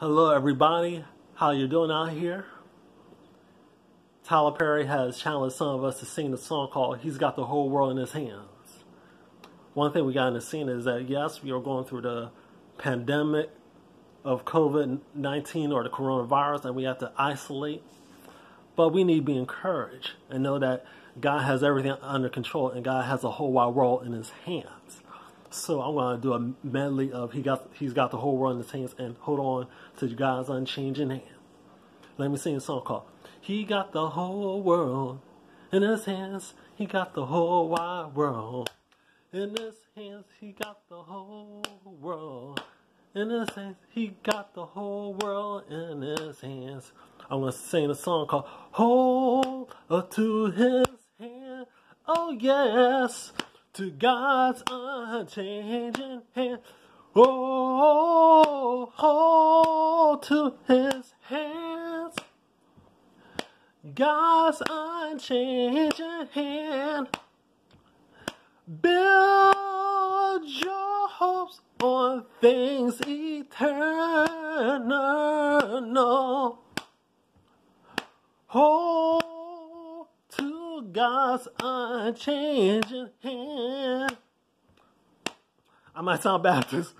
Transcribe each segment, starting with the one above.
Hello, everybody. How you doing out here? Tyler Perry has challenged some of us to sing the song called "He's Got the Whole World in His Hands." One thing we got in the scene is that yes, we are going through the pandemic of COVID nineteen or the coronavirus, and we have to isolate. But we need to be encouraged and know that God has everything under control, and God has the whole wide world in His hands. So I'm to do a medley of he got he's got the whole world in his hands and hold on to God's unchanging hand. Let me sing a song called He Got the Whole World in His Hands. He got the whole wide world in His hands. He got the whole world in His hands. He got the whole world in His hands. I'm to sing a song called Hold to His Hand. Oh yes to God's unchanging hand. Oh, hold to his hands. God's unchanging hand. Build your hopes on things eternal. Hold God's unchanging hand. I might sound Baptist.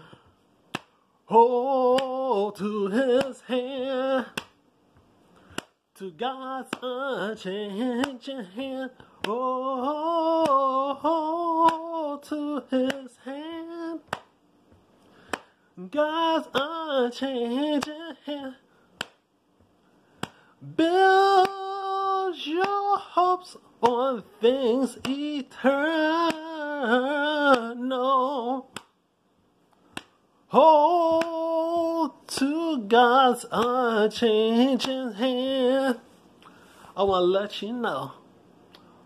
Hold to his hand. To God's unchanging hand. Oh, hold to his hand. God's unchanging hand. Build hopes on things eternal. Hold to God's unchanging hand. I want to let you know.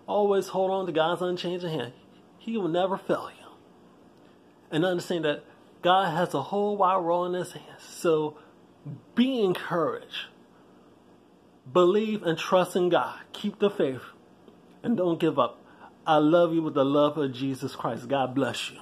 Always hold on to God's unchanging hand. He will never fail you. And understand that God has a whole wide world in his hands. So be encouraged. Believe and trust in God. Keep the faith and don't give up. I love you with the love of Jesus Christ. God bless you.